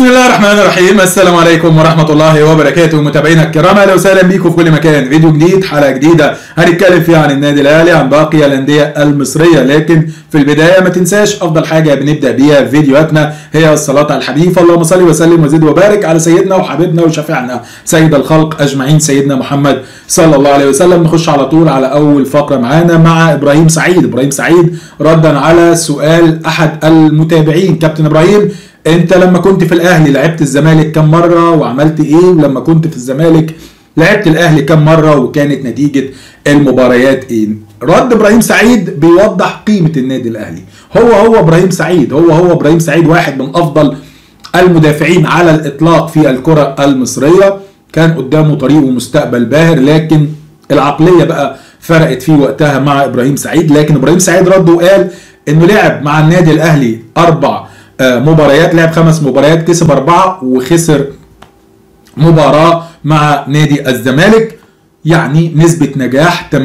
بسم الله الرحمن الرحيم. السلام عليكم ورحمة الله وبركاته. متابعينا الكرام أهلا وسهلا بيكم في كل مكان. فيديو جديد حلقة جديدة. هنتكلم فيها عن النادي الأهلي عن باقي الأندية المصرية. لكن في البداية ما تنساش أفضل حاجة بنبدأ بيها فيديوهاتنا هي الصلاة على الحبيب. اللهم صل وسلم وزد وبارك على سيدنا وحبيبنا وشفيعنا سيد الخلق أجمعين سيدنا محمد صلى الله عليه وسلم. نخش على طول على أول فقرة معانا مع إبراهيم سعيد. إبراهيم سعيد ردا على سؤال أحد المتابعين. كابتن إبراهيم انت لما كنت في الاهلي لعبت الزمالك كم مرة وعملت إيه؟ ولما كنت في الزمالك لعبت الاهلي كم مرة وكانت نتيجة المباريات إيه؟ رد إبراهيم سعيد بيوضح قيمة النادي الاهلي. هو هو إبراهيم سعيد هو هو إبراهيم سعيد واحد من افضل المدافعين على الاطلاق في الكرة المصرية. كان قدامه طريق ومستقبل باهر لكن العقلية بقى فرقت فيه وقتها مع إبراهيم سعيد. لكن إبراهيم سعيد رد وقال إنه لعب مع النادي الاهلي أربع مباريات لعب خمس مباريات كسب أربعة وخسر مباراة مع نادي الزمالك. يعني نسبة نجاح 80%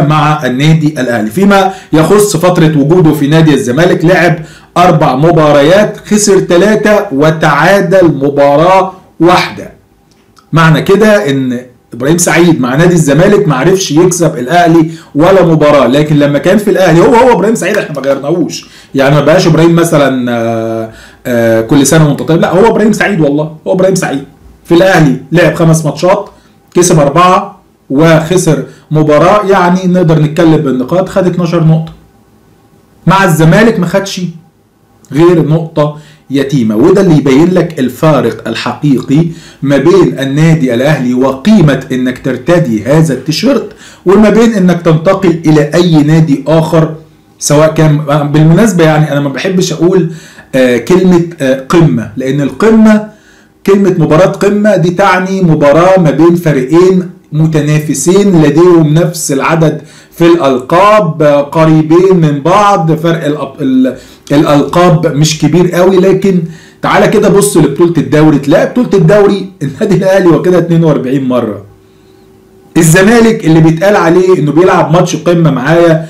مع النادي الأهلي. فيما يخص فترة وجوده في نادي الزمالك لعب أربع مباريات خسر ثلاثة وتعادل مباراة واحدة. معنى كده إن إبراهيم سعيد مع نادي الزمالك ما عرفش يكسب الأهلي ولا مباراة. لكن لما كان في الأهلي هو هو إبراهيم سعيد إحنا ما غيرناهوش. يعني ما بقاش إبراهيم مثلا آآ آآ كل سنة وأنت طيب. لا هو إبراهيم سعيد والله. هو إبراهيم سعيد. في الأهلي لعب خمس ماتشات كسب أربعة وخسر مباراة. يعني نقدر نتكلم بالنقاط. خد 12 نقطة. مع الزمالك ما خدش غير نقطة. يتيمة. وده اللي يبين لك الفارق الحقيقي ما بين النادي الأهلي وقيمة إنك ترتدي هذا التيشيرت وما بين إنك تنتقل إلى أي نادي آخر سواء كان بالمناسبة يعني أنا ما بحبش أقول آه كلمة آه قمة لأن القمة كلمة مباراة قمة دي تعني مباراة ما بين فريقين متنافسين لديهم نفس العدد في الألقاب قريبين من بعض فرق الألقاب مش كبير قوي لكن تعالى كده بص لبطولة الدوري. تلاقي بطولة الدوري النادي الأهلي واخدها 42 مرة. الزمالك اللي بيتقال عليه إنه بيلعب ماتش قمة معايا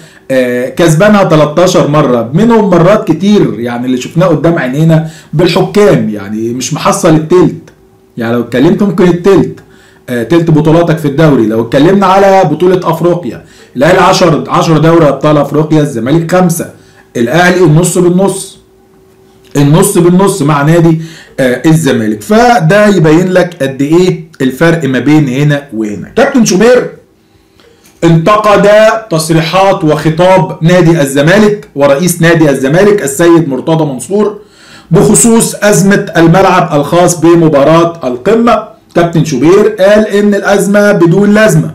كسبانها 13 مرة. منهم مرات كتير يعني اللي شفناه قدام عينينا بالحكام يعني مش محصل التلت. يعني لو اتكلمت ممكن التلت. تلت بطولاتك في الدوري. لو اتكلمنا على بطولة أفريقيا الاهلي 10 10 دوري أبطال أفريقيا الزمالك خمسة الأهلي النص بالنص النص بالنص مع نادي آه الزمالك. فده يبين لك قد إيه الفرق ما بين هنا وهنا. كابتن شوبير انتقد تصريحات وخطاب نادي الزمالك ورئيس نادي الزمالك السيد مرتضى منصور بخصوص أزمة الملعب الخاص بمباراة القمة. كابتن شوبير قال إن الأزمة بدون لازمة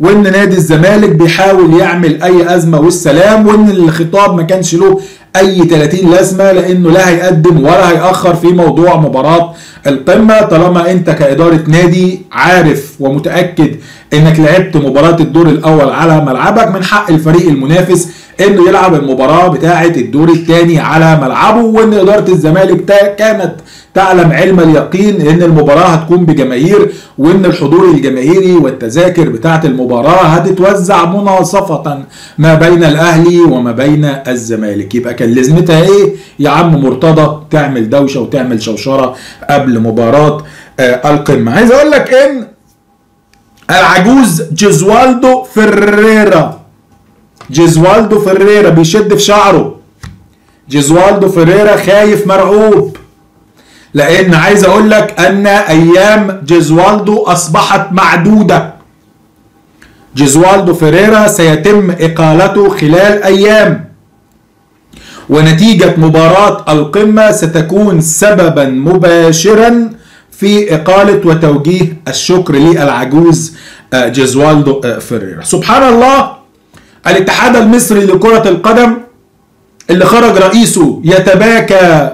وإن نادي الزمالك بيحاول يعمل أي أزمة والسلام وإن الخطاب ما كانش له أي 30 لازمة لأنه لا هيقدم ولا هيأخر في موضوع مباراة القمة طالما أنت كإدارة نادي عارف ومتأكد إنك لعبت مباراة الدور الأول على ملعبك من حق الفريق المنافس إنه يلعب المباراة بتاعة الدور الثاني على ملعبه وإن إدارة الزمالك كانت تعلم علم اليقين إن المباراة هتكون بجماهير وإن الحضور الجماهيري والتذاكر بتاعة المباراة هتتوزع مناصفة ما بين الأهلي وما بين الزمالك. يبقى كان لازمتها إيه؟ يا عم مرتضى تعمل دوشة وتعمل شوشرة قبل مباراة آه القمة. عايز أقول لك إن العجوز جيزوالدو فيريرا. جيزوالدو فيريرا بيشد في شعره. جيزوالدو فيريرا خايف مرعوب. لأن عايز أقول لك ان أيام جيزوالدو اصبحت معدودة. جيزوالدو فيريرا سيتم اقالته خلال أيام. ونتيجة مباراة القمة ستكون سببا مباشرا في اقالة وتوجيه الشكر للعجوز جيزوالدو فيريرا. سبحان الله الاتحاد المصري لكرة القدم اللي خرج رئيسه يتباكى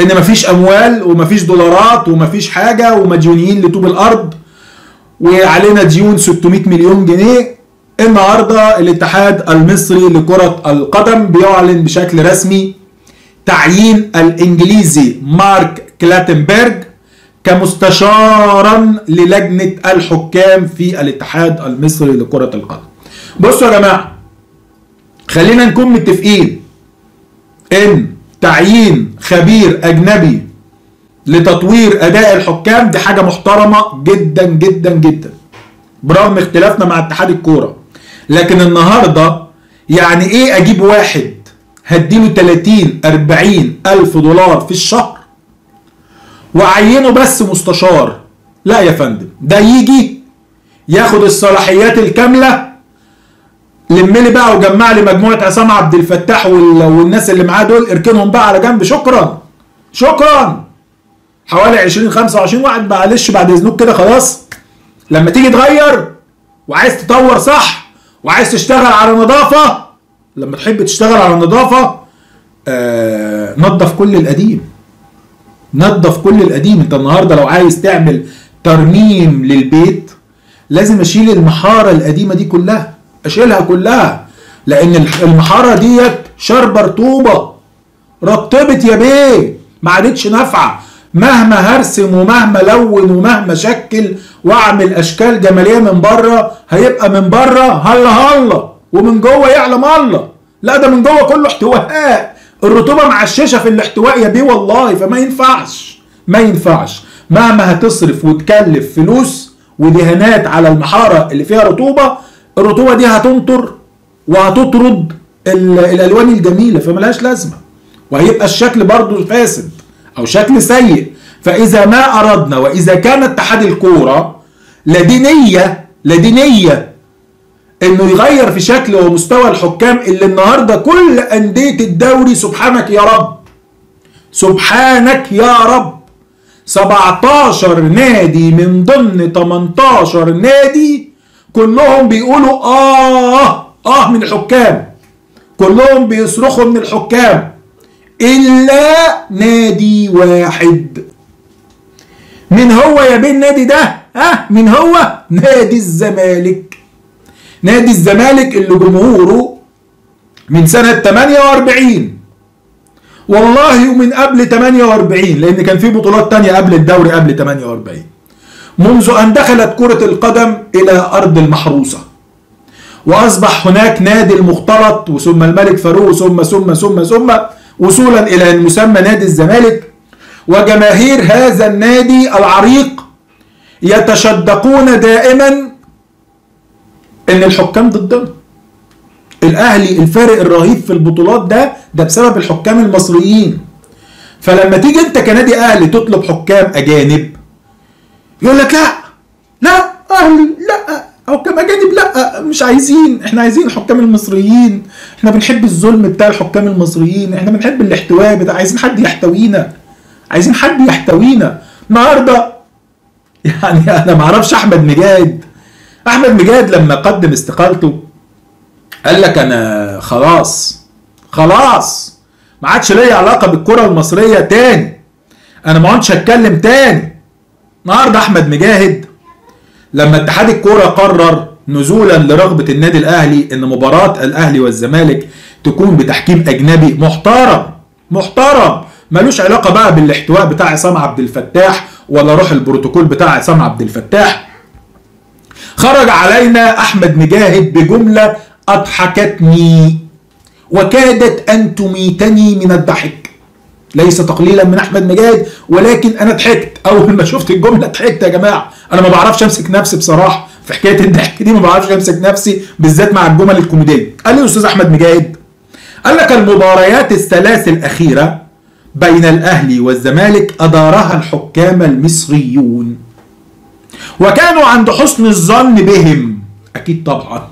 إن مفيش أموال ومفيش دولارات ومفيش حاجة ومديونين لطوب الأرض وعلينا ديون 600 مليون جنيه النهارده الاتحاد المصري لكرة القدم بيعلن بشكل رسمي تعيين الإنجليزي مارك كلاتنبرج كمستشارا للجنة الحكام في الاتحاد المصري لكرة القدم. بصوا يا جماعة خلينا نكون متفقين إن تعيين خبير أجنبي لتطوير أداء الحكام دي حاجة محترمة جدا جدا جدا. برغم اختلافنا مع اتحاد الكورة. لكن النهارده يعني إيه أجيب واحد هديله 30 40 ألف دولار في الشهر وعينه بس مستشار؟ لا يا فندم ده يجي ياخد الصلاحيات الكاملة لم لي بقى وجمع لي مجموعة عصام عبد الفتاح والناس اللي معاه دول اركنهم بقى على جنب. شكرا. شكرا. حوالي 20 25 واحد معلش بعد إذنك كده خلاص. لما تيجي تغير وعايز تطور صح وعايز تشتغل على نظافة لما تحب تشتغل على النظافه آه نظف كل القديم. نظف كل القديم. انت النهارده لو عايز تعمل ترميم للبيت لازم أشيل المحارة القديمة دي كلها. أشيلها كلها. لأن المحارة ديت شاربه رطوبة. رطبت يا بيه. ما عادتش نافعة. مهما هرسم ومهما لون ومهما شكل وأعمل أشكال جمالية من بره هيبقى من بره هلا هلا. ومن جوه يعلم الله. لا ده من جوه كله احتواء. الرطوبة معششة في الاحتواء يا بيه والله. فما ينفعش. ما ينفعش. مهما هتصرف وتكلف فلوس ودهانات على المحارة اللي فيها رطوبة الرطوبة دي هتنطر وهتطرد الألوان الجميلة فملهاش لازمة. وهيبقى الشكل برضو فاسد أو شكل سيء. فإذا ما أردنا وإذا كان اتحاد الكورة لدينية لدينية إنه يغير في شكل ومستوى الحكام اللي النهارده كل أندية الدوري سبحانك يا رب سبحانك يا رب 17 نادي من ضمن 18 نادي كلهم بيقولوا آه آه من الحكام. كلهم بيصرخوا من الحكام. إلا نادي واحد. من هو يا بين النادي ده؟ ها؟ من هو؟ نادي الزمالك. نادي الزمالك اللي جمهوره من سنة 48 والله ومن قبل 48 لأن كان في بطولات تانية قبل الدوري قبل 48 منذ أن دخلت كرة القدم إلى أرض المحروسة. وأصبح هناك نادي المختلط وثم الملك فاروق ثم ثم ثم ثم وصولا إلى المسمى نادي الزمالك. وجماهير هذا النادي العريق يتشدقون دائما إن الحكام ضدنا الأهلي الفارق الرهيب في البطولات ده ده بسبب الحكام المصريين. فلما تيجي أنت كنادي أهلي تطلب حكام أجانب يقول لك لا. لا أهلي لا. حكام أجانب لا. مش عايزين. إحنا عايزين الحكام المصريين. إحنا بنحب الظلم بتاع الحكام المصريين. إحنا بنحب الاحتواء بتاع عايزين حد يحتوينا. عايزين حد يحتوينا. النهارده يعني أنا ما أعرفش أحمد مجاهد. أحمد مجاهد لما قدم استقالته قال لك أنا خلاص خلاص. ما عادش ليا علاقة بالكرة المصرية تاني. أنا ما عادش هتكلم تاني. النهارده احمد مجاهد لما اتحاد الكوره قرر نزولا لرغبة النادي الأهلي إن مباراة الأهلي والزمالك تكون بتحكيم أجنبي محترم محترم. ملوش علاقة بقى بالاحتواء بتاع عصام عبد الفتاح ولا روح البروتوكول بتاع عصام عبد الفتاح. خرج علينا أحمد مجاهد بجملة أضحكتني وكادت أن تميتني من الضحك. ليس تقليلا من أحمد مجاهد ولكن أنا ضحكت. أول ما شفت الجملة ضحكت يا جماعة. أنا ما بعرفش أمسك نفسي بصراحة. في حكاية الضحك دي ما بعرفش أمسك نفسي بالذات مع الجمل الكوميدية. قال لي الاستاذ أحمد مجاهد قال لك المباريات الثلاث الأخيرة بين الأهلي والزمالك أدارها الحكام المصريون. وكانوا عند حسن الظن بهم. أكيد طبعا.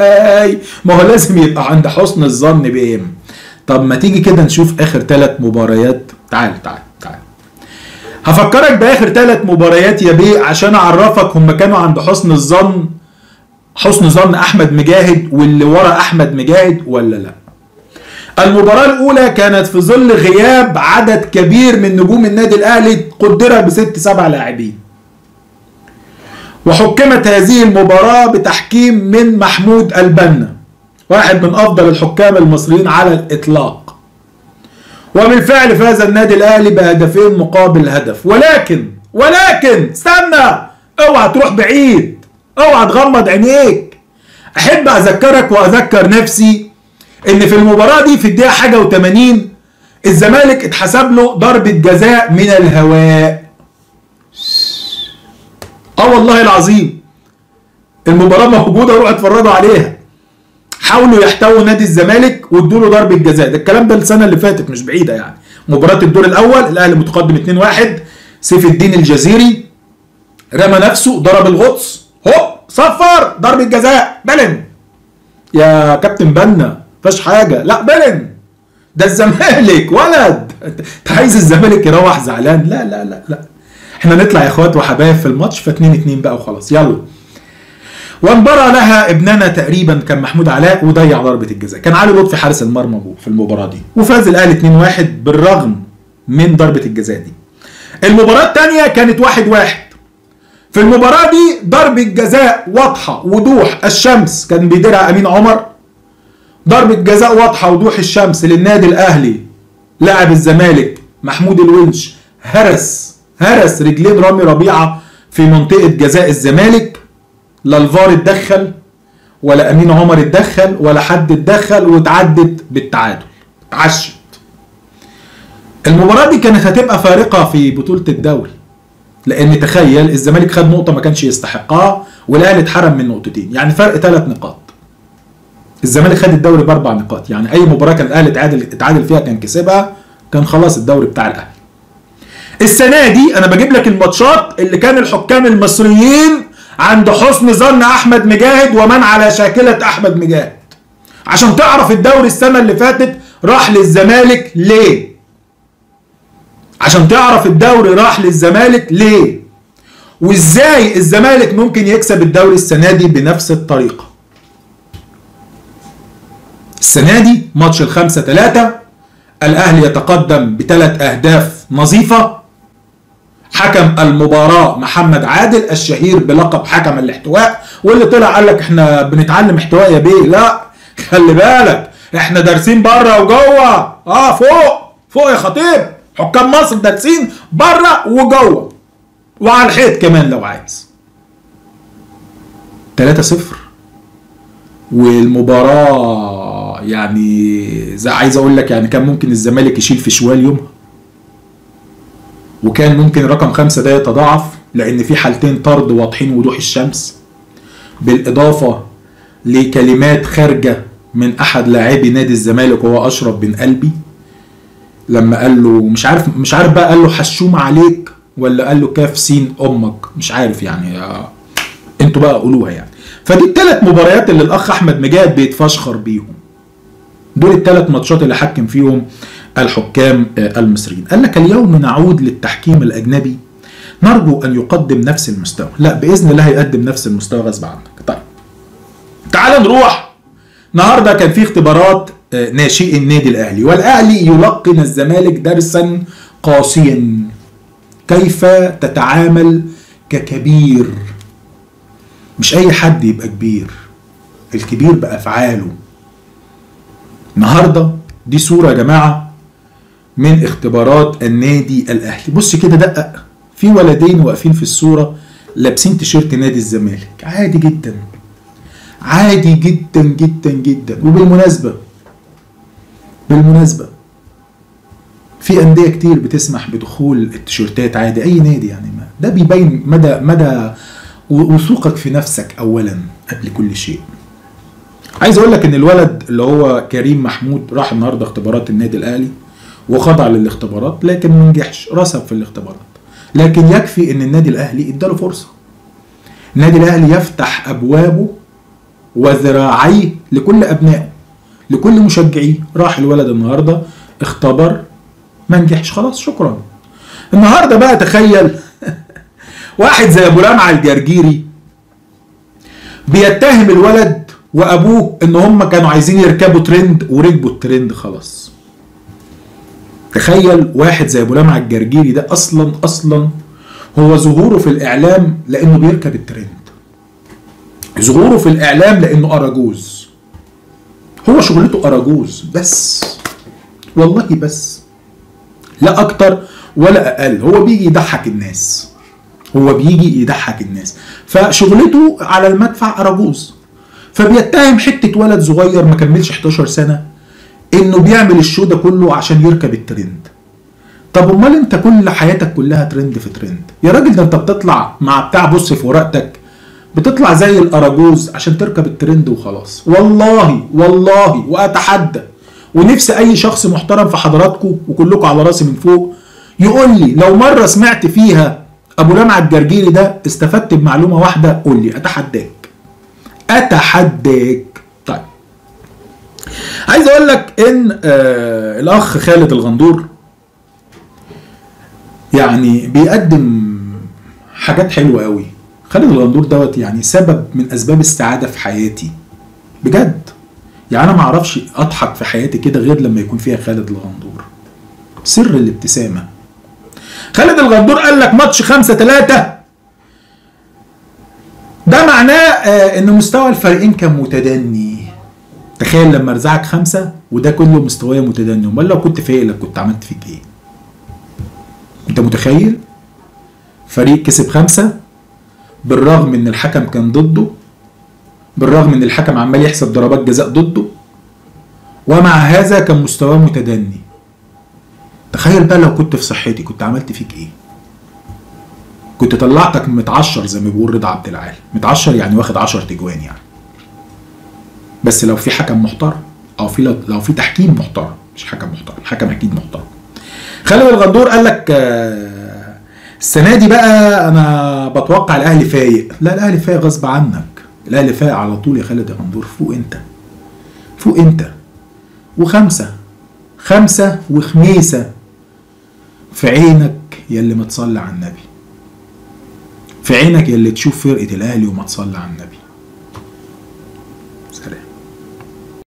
ما هو لازم يبقى عند حسن الظن بهم. طب ما تيجي كده نشوف آخر ثلاث مباريات؟ تعال تعال تعال. هفكرك بآخر ثلاث مباريات يا بيه عشان أعرفك هم كانوا عند حسن الظن حسن ظن أحمد مجاهد واللي ورا أحمد مجاهد ولا لأ. المباراة الأولى كانت في ظل غياب عدد كبير من نجوم النادي الأهلي قدر بست سبع لاعبين. وحكمت هذه المباراة بتحكيم من محمود البنا. واحد من أفضل الحكام المصريين على الإطلاق. وبالفعل فاز النادي الأهلي بهدفين مقابل هدف. ولكن ولكن استنى! اوعى تروح بعيد. اوعى تغمض عينيك. أحب أذكرك وأذكر نفسي إن في المباراة دي في الدقيقة حاجة و80 الزمالك اتحسب له ضربة جزاء من الهواء. آه والله العظيم. المباراة موجودة روحوا اتفرجوا عليها. حاولوا يحتووا نادي الزمالك وادوا له ضربة جزاء. ده الكلام ده السنة اللي فاتت مش بعيدة يعني. مباراة الدور الأول الأهلي متقدم 2-1 سيف الدين الجزيري رمى نفسه ضرب الغطس. هوب! صفر! ضربة جزاء. بلن! يا كابتن بنا فاش حاجة. لا بلن! ده الزمالك ولد! انت عايز الزمالك يروح زعلان؟ لا لا لا لا. إحنا نطلع يا اخوات وحبايب في الماتش ف 2 2 بقى وخلاص. يلا. وانبرى لها ابننا تقريبا كان محمود علاء وضيع ضربة الجزاء. كان علي لطفي حارس المرمى في المباراة دي. وفاز الأهلي 2 1 بالرغم من ضربة الجزاء دي. المباراة الثانية كانت 1 1 في المباراة دي ضربة جزاء واضحة وضوح الشمس كان بيديرها أمين عمر. ضربة جزاء واضحة وضوح الشمس للنادي الأهلي. لاعب الزمالك محمود الونش هرس هرس رجلين رامي ربيعة في منطقة جزاء الزمالك. لا الفار اتدخل ولا امين عمر اتدخل ولا حد اتدخل واتعدت بالتعادل عشت المباراة دي كانت هتبقى فارقة في بطولة الدوري لأن تخيل الزمالك خد نقطة ما كانش يستحقها والأهلي اتحرم من نقطتين يعني فرق ثلاث نقاط. الزمالك خد الدوري بأربع نقاط يعني أي مباراة كان الأهلي اتعادل اتعادل فيها كان كسبها كان خلاص الدوري بتاع الأهلي. السنة دي أنا بجيب لك الماتشات اللي كان الحكام المصريين عند حسن ظن أحمد مجاهد ومن على شاكلة أحمد مجاهد. عشان تعرف الدوري السنة اللي فاتت راح للزمالك ليه؟ عشان تعرف الدوري راح للزمالك ليه؟ وإزاي الزمالك ممكن يكسب الدوري السنة دي بنفس الطريقة؟ السنة دي ماتش الخمسة ثلاثة الأهلي يتقدم بثلاث أهداف نظيفة حكم المباراة محمد عادل الشهير بلقب حكم الاحتواء واللي طلع قال لك إحنا بنتعلم احتواء يا بيه. لا خلي بالك إحنا دارسين بره وجوه. آه فوق فوق يا خطيب. حكام مصر دارسين بره وجوه. وعلى الحيط كمان لو عايز. 3-0 والمباراة يعني زي عايز أقول لك يعني كان ممكن الزمالك يشيل في شوال يومها. وكان ممكن رقم خمسة ده يتضاعف لأن في حالتين طرد واضحين وضوح الشمس. بالإضافة لكلمات خارجة من أحد لاعبي نادي الزمالك وهو أشرف بن قلبي. لما قال له مش عارف مش عارف بقى قال له حشوم عليك ولا قال له كاف سين أمك؟ مش عارف يعني آه أنتوا بقى قولوها يعني. فدي الثلاث مباريات اللي الأخ أحمد مجاهد بيتفشخر بيهم. دول الثلاث ماتشات اللي حكم فيهم. الحكام المصريين. قال لك اليوم نعود للتحكيم الأجنبي نرجو أن يقدم نفس المستوى. لا بإذن الله هيقدم نفس المستوى غصب عنك. طيب. تعال نروح. النهارده كان في اختبارات ناشئي النادي الأهلي والأهلي يلقن الزمالك درسا قاسيا. كيف تتعامل ككبير؟ مش أي حد يبقى كبير الكبير بأفعاله. النهارده دي صورة يا جماعة من اختبارات النادي الأهلي. بص كده دقق. في ولدين واقفين في الصورة لابسين تيشيرت نادي الزمالك. عادي جدا. عادي جدا جدا جدا. وبالمناسبة بالمناسبة في أندية كتير بتسمح بدخول التيشيرتات عادي أي نادي يعني ما. ده بيبين مدى مدى وثوقك في نفسك اولا قبل كل شيء. عايز أقول لك إن الولد اللي هو كريم محمود راح النهارده اختبارات النادي الأهلي. وخضع للاختبارات لكن ما نجحش رسب في الاختبارات. لكن يكفي إن النادي الأهلي إداله فرصة. النادي الأهلي يفتح أبوابه وذراعيه لكل أبنائه لكل مشجعيه. راح الولد النهارده اختبر ما نجحش خلاص شكرا. النهارده بقى تخيل واحد زي أبو لمعة الجرجيري بيتهم الولد وأبوه إن هم كانوا عايزين يركبوا ترند وركبوا الترند خلاص. تخيل واحد زي أبو لمعة الجرجيري ده أصلا أصلا هو ظهوره في الإعلام لأنه بيركب الترند. ظهوره في الإعلام لأنه أراجوز. هو شغلته أراجوز بس. والله بس. لا أكتر ولا أقل. هو بيجي يضحك الناس. هو بيجي يضحك الناس. فشغلته على المدفع أراجوز. فبيتهم حتة ولد صغير ما كملش 11 سنة. إنه بيعمل الشو ده كله عشان يركب الترند. طب أمال أنت كل حياتك كلها ترند في ترند؟ يا راجل ده أنت بتطلع مع بتاع بص في ورقتك بتطلع زي الأراجوز عشان تركب الترند وخلاص. والله والله وأتحدى. ونفسي أي شخص محترم في حضراتكم وكلكم على راسي من فوق يقول لي لو مرة سمعت فيها أبو لمعة الجرجيري ده استفدت بمعلومة واحدة قول لي أتحداك. أتحداك. عايز أقول لك ان آه الاخ خالد الغندور يعني بيقدم حاجات حلوة قوي. خالد الغندور دوت يعني سبب من أسباب السعادة في حياتي. بجد. يعني أنا ما أعرفش أضحك في حياتي كده غير لما يكون فيها خالد الغندور. سر الابتسامة. خالد الغندور قال لك ماتش خمسة ثلاثة ده معناه آه إن مستوى الفريقين كان متدني. تخيل لما ارزعك خمسة وده كله مستواه متدني. امال لو كنت فايق لك كنت عملت فيك إيه؟ انت متخيل؟ فريق كسب خمسة بالرغم ان الحكم كان ضده بالرغم ان الحكم عمال يحسب ضربات جزاء ضده ومع هذا كان مستواه متدني. تخيل بقى لو كنت في صحتي كنت عملت فيك إيه؟ كنت طلعتك متعشر زي ما بيقول رضا عبد العال. متعشر يعني واخد 10 تجوان يعني. بس لو في حكم محترم أو في لو في تحكيم محترم مش حكم محترم حكم أكيد محترم. خالد الغندور قال لك آه السنة دي بقى أنا بتوقع الأهلي فايق. لا الأهلي فايق غصب عنك. الأهلي فايق على طول يا خالد الغندور. فوق أنت. فوق أنت. وخمسة. خمسة وخميسة في عينك يلي ما تصلي على النبي. في عينك يلي تشوف فرقة الأهلي وما تصلي على النبي.